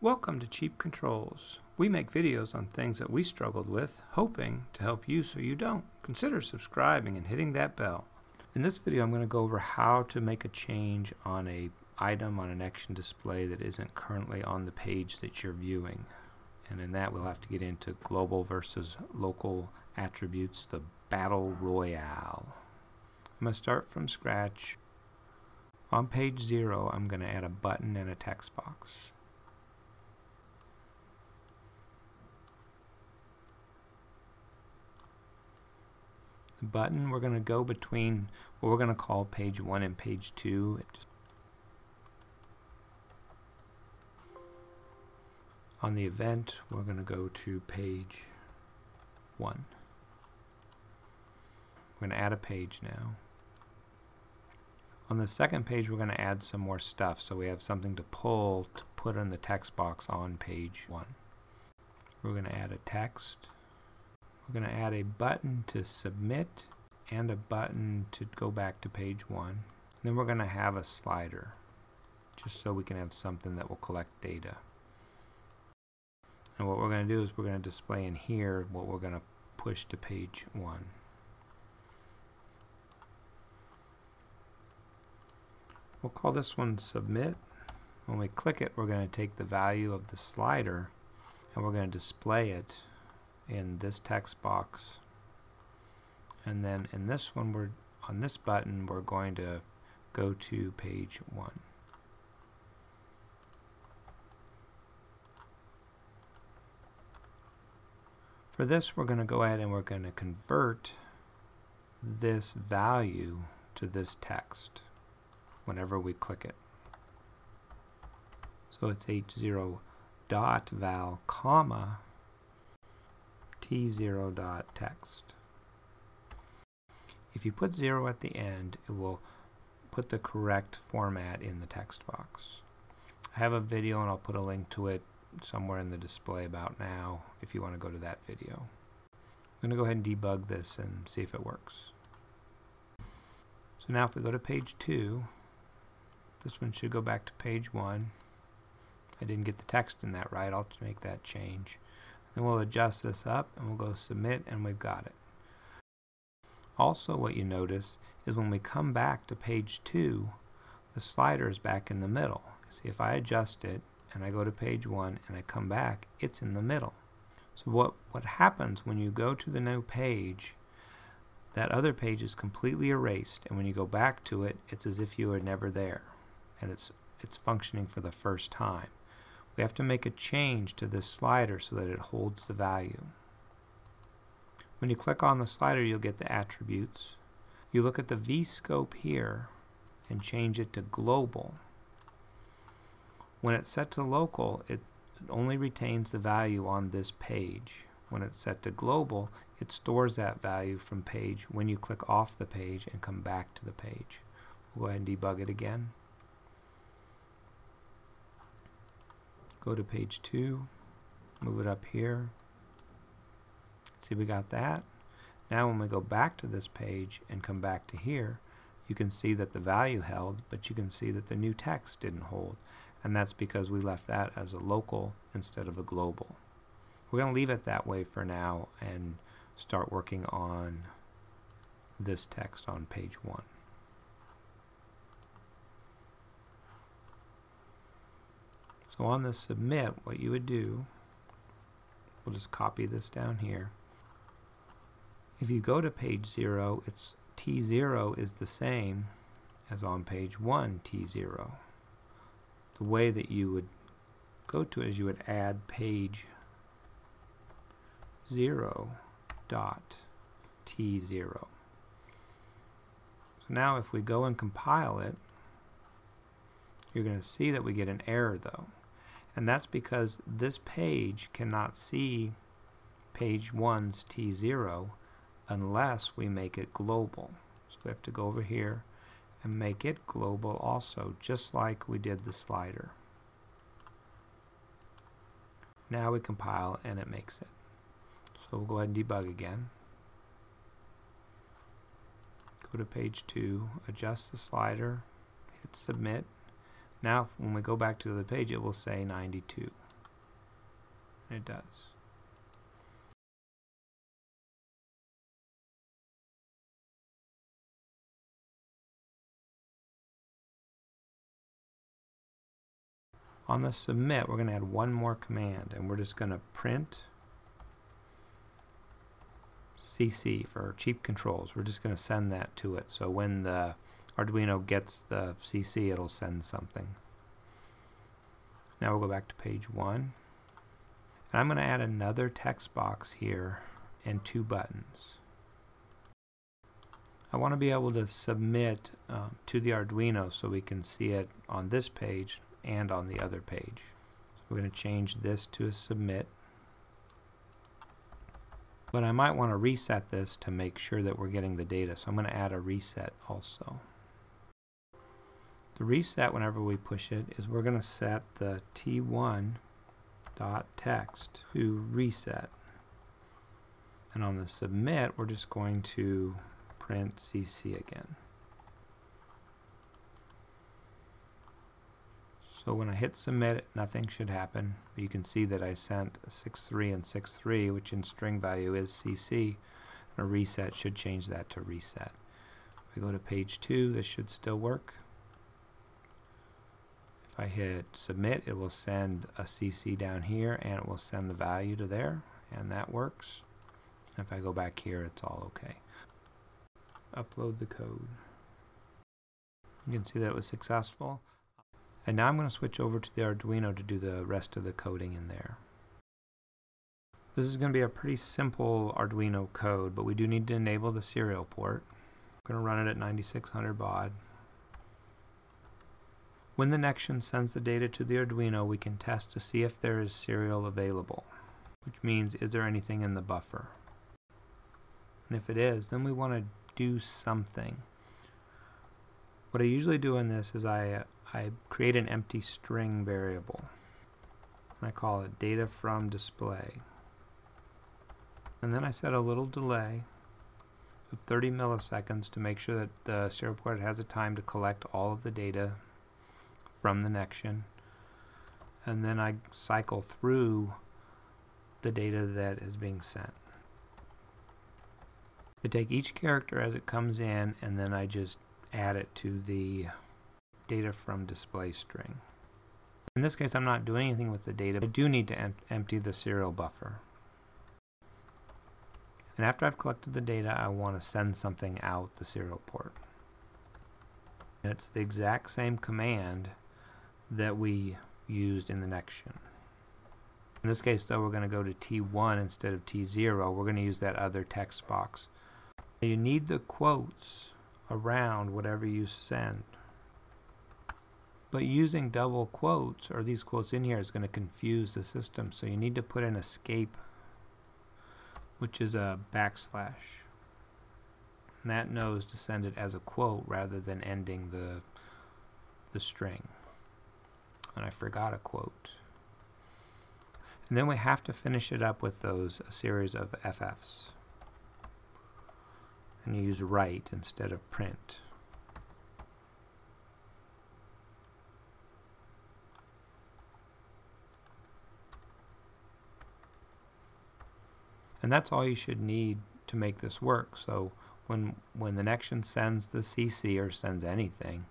Welcome to Cheap Controls. We make videos on things that we struggled with, hoping to help you so you don't. Consider subscribing and hitting that bell. In this video I'm going to go over how to make a change on a item on a Nextion display that isn't currently on the page that you're viewing. And in that we'll have to get into global versus local attributes, the battle royale. I'm going to start from scratch. On page 0 I'm going to add a button and a text box. Button we're going to go between what we're going to call page 1 and page 2. On the event we're going to go to page 1. We're going to add a page now. On the second page we're going to add some more stuff so we have something to pull to put in the text box on page 1. We're going to add a text we're going to add a button to submit and a button to go back to page one. Then we're going to have a slider just so we can have something that will collect data. And what we're going to do is we're going to display in here what we're going to push to page one. We'll call this one submit. When we click it, we're going to take the value of the slider and we're going to display it in this text box. And then in this one we're on this button we're going to go to page 1 for this we're going to go ahead and we're going to convert this value to this text whenever we click it. So it's h0 dot val comma t0 dot text. If you put 0 at the end, it will put the correct format in the text box. I have a video and I'll put a link to it somewhere in the display about now if you want to go to that video. I'm going to go ahead and debug this and see if it works. So now if we go to page 2, this one should go back to page 1. I didn't get the text in that right, I'll make that change. Then we'll adjust this up and we'll go submit and we've got it. Also what you notice is when we come back to page 2, the slider is back in the middle. See if I adjust it and I go to page 1 and I come back, it's in the middle. So what, what happens when you go to the new page, that other page is completely erased and when you go back to it, it's as if you were never there and it's, it's functioning for the first time we have to make a change to this slider so that it holds the value. When you click on the slider you'll get the attributes. You look at the vScope here and change it to global. When it's set to local it only retains the value on this page. When it's set to global it stores that value from page when you click off the page and come back to the page. We'll go ahead and debug it again. Go to page 2 move it up here. See we got that. Now when we go back to this page and come back to here you can see that the value held but you can see that the new text didn't hold. And that's because we left that as a local instead of a global. We're going to leave it that way for now and start working on this text on page 1 So on the submit, what you would do, we'll just copy this down here. If you go to page 0, it's T0 is the same as on page 1 T0. The way that you would go to is you would add page 0 dot T0. So now if we go and compile it, you're going to see that we get an error though and that's because this page cannot see page 1's T0 unless we make it global. So we have to go over here and make it global also, just like we did the slider. Now we compile and it makes it. So we'll go ahead and debug again. Go to page 2, adjust the slider, hit submit, now when we go back to the page it will say 92. It does. On the submit, we're going to add one more command, and we're just going to print CC for cheap controls. We're just going to send that to it. So when the Arduino gets the CC, it'll send something. Now we'll go back to page one. And I'm going to add another text box here and two buttons. I want to be able to submit um, to the Arduino so we can see it on this page and on the other page. So we're going to change this to a submit. But I might want to reset this to make sure that we're getting the data. So I'm going to add a reset also. The reset, whenever we push it, is we're going to set the t1 dot text to reset. And on the submit, we're just going to print cc again. So when I hit submit, nothing should happen. You can see that I sent 6.3 and 6.3, which in string value is CC. A reset should change that to reset. If I go to page 2, this should still work. If I hit submit, it will send a CC down here, and it will send the value to there, and that works. If I go back here, it's all okay. Upload the code. You can see that was successful. And now I'm going to switch over to the Arduino to do the rest of the coding in there. This is going to be a pretty simple Arduino code, but we do need to enable the serial port. I'm going to run it at 9600 baud. When the Nextion sends the data to the Arduino, we can test to see if there is serial available, which means is there anything in the buffer. And if it is, then we want to do something. What I usually do in this is I I create an empty string variable. I call it data from display. And then I set a little delay of 30 milliseconds to make sure that the serial port has a time to collect all of the data from the Nextion. And then I cycle through the data that is being sent. I take each character as it comes in and then I just add it to the data from display string. In this case, I'm not doing anything with the data. I do need to em empty the serial buffer. And after I've collected the data, I want to send something out the serial port. And it's the exact same command that we used in the Nextion. In this case, though, we're going to go to T1 instead of T0. We're going to use that other text box. You need the quotes around whatever you send. But using double quotes, or these quotes in here, is going to confuse the system. So you need to put an escape, which is a backslash. And that knows to send it as a quote rather than ending the, the string. And I forgot a quote. And then we have to finish it up with those a series of FFs. And you use write instead of print. And that's all you should need to make this work. So when, when the Nextion sends the CC or sends anything,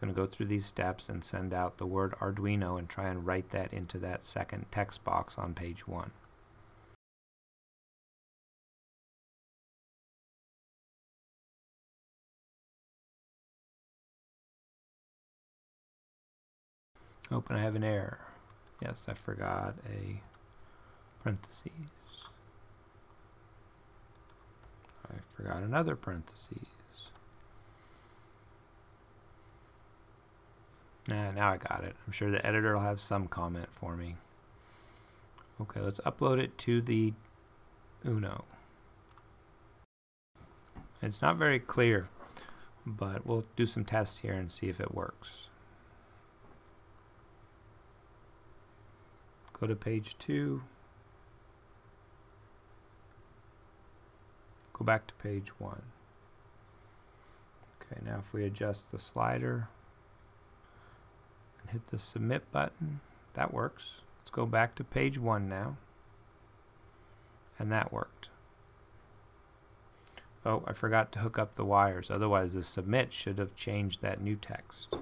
going to go through these steps and send out the word Arduino and try and write that into that second text box on page 1. Open, I have an error. Yes, I forgot a parentheses. I forgot another parentheses. Now I got it. I'm sure the editor will have some comment for me. Okay, let's upload it to the Uno. It's not very clear, but we'll do some tests here and see if it works. Go to page two. Go back to page one. Okay, now if we adjust the slider hit the submit button, that works. Let's go back to page one now. and that worked. Oh, I forgot to hook up the wires, otherwise the submit should have changed that new text.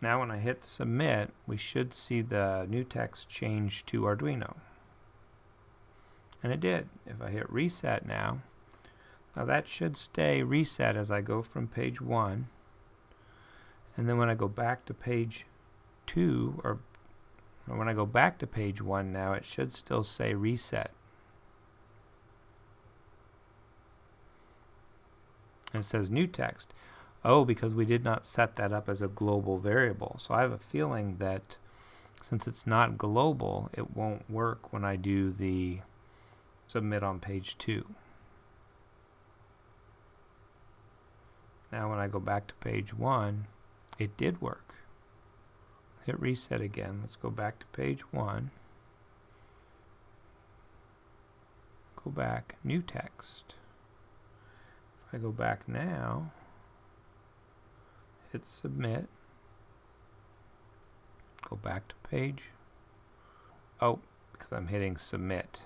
Now when I hit submit, we should see the new text change to Arduino. And it did. If I hit reset now, now that should stay reset as I go from page 1. And then when I go back to page 2, or, when I go back to page 1 now, it should still say reset. And it says new text. Oh, because we did not set that up as a global variable. So I have a feeling that since it's not global, it won't work when I do the submit on page 2. Now when I go back to page 1, it did work. Hit reset again. Let's go back to page 1. Go back, new text. If I go back now, hit submit, go back to page. Oh, because I'm hitting submit.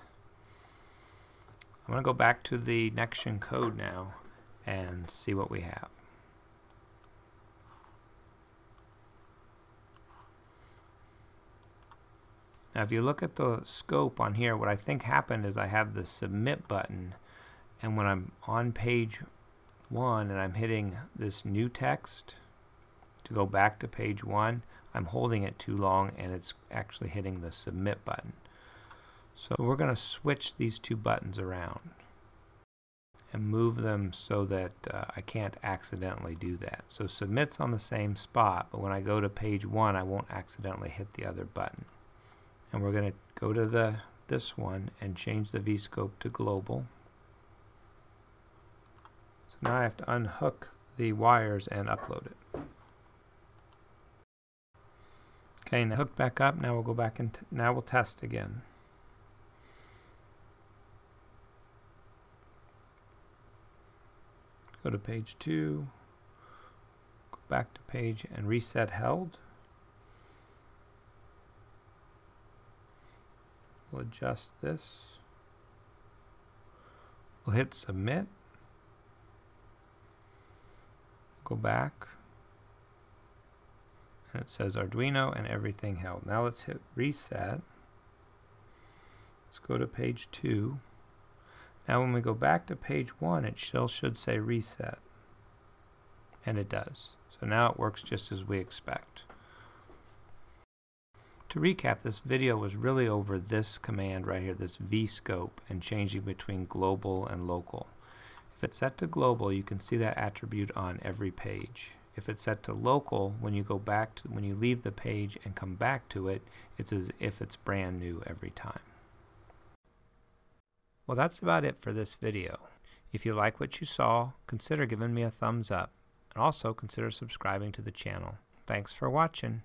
I'm going to go back to the Nextion code now and see what we have. Now if you look at the scope on here, what I think happened is I have the submit button and when I'm on page one and I'm hitting this new text to go back to page one, I'm holding it too long and it's actually hitting the submit button. So we're going to switch these two buttons around and move them so that uh, I can't accidentally do that. So submit's on the same spot, but when I go to page one, I won't accidentally hit the other button and we're going to go to the this one and change the vscope to global. So now I have to unhook the wires and upload it. Okay, now hook back up. Now we'll go back and now we'll test again. Go to page two, go back to page and reset held. We'll adjust this. We'll hit submit. Go back. And it says Arduino and everything held. Now let's hit reset. Let's go to page 2. Now when we go back to page 1, it still should say reset. And it does. So now it works just as we expect. To recap, this video was really over this command right here, this vscope, and changing between global and local. If it's set to global, you can see that attribute on every page. If it's set to local, when you go back to, when you leave the page and come back to it, it's as if it's brand new every time. Well, that's about it for this video. If you like what you saw, consider giving me a thumbs up, and also consider subscribing to the channel. Thanks for watching.